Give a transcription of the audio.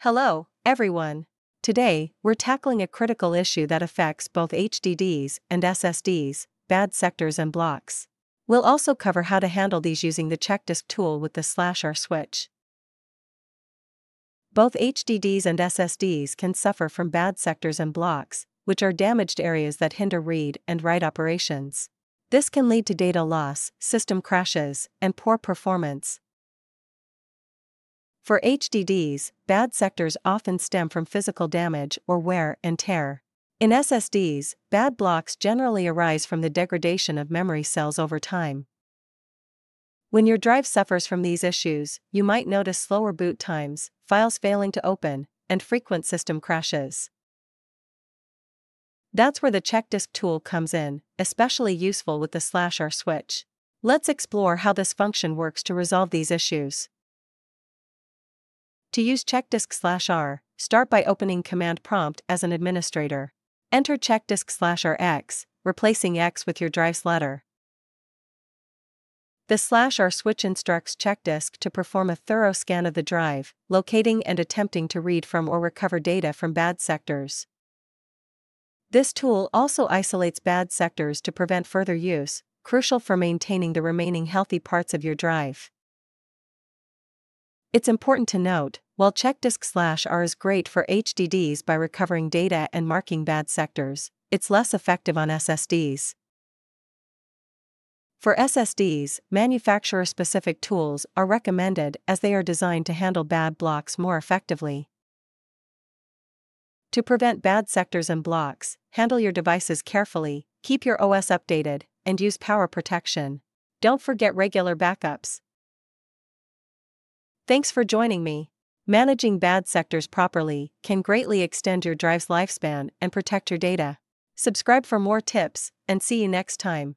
Hello, everyone. Today, we're tackling a critical issue that affects both HDDs and SSDs, bad sectors and blocks. We'll also cover how to handle these using the check disk tool with the slash R switch. Both HDDs and SSDs can suffer from bad sectors and blocks, which are damaged areas that hinder read and write operations. This can lead to data loss, system crashes, and poor performance. For HDDs, bad sectors often stem from physical damage or wear and tear. In SSDs, bad blocks generally arise from the degradation of memory cells over time. When your drive suffers from these issues, you might notice slower boot times, files failing to open, and frequent system crashes. That's where the check disk tool comes in, especially useful with the slash R switch. Let's explore how this function works to resolve these issues. To use CheckDisk slash R, start by opening Command Prompt as an administrator. Enter CheckDisk slash RX, replacing X with your drive's letter. The slash R switch instructs CheckDisk to perform a thorough scan of the drive, locating and attempting to read from or recover data from bad sectors. This tool also isolates bad sectors to prevent further use, crucial for maintaining the remaining healthy parts of your drive. It's important to note, while CheckDisk slash R is great for HDDs by recovering data and marking bad sectors, it's less effective on SSDs. For SSDs, manufacturer specific tools are recommended as they are designed to handle bad blocks more effectively. To prevent bad sectors and blocks, handle your devices carefully, keep your OS updated, and use power protection. Don't forget regular backups. Thanks for joining me. Managing bad sectors properly can greatly extend your drive's lifespan and protect your data. Subscribe for more tips, and see you next time.